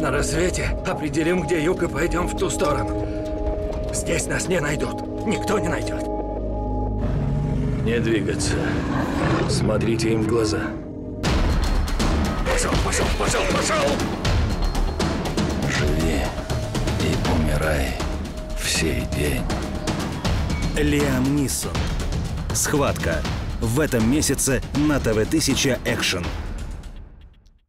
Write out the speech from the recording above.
На рассвете определим, где юг, и пойдем в ту сторону. Здесь нас не найдут. Никто не найдет. Не двигаться. Смотрите им в глаза. Пошел, пошел, пошел, пошел! Живи и умирай в сей день. Лиам Нисон. Схватка. В этом месяце на ТВ-1000 экшен.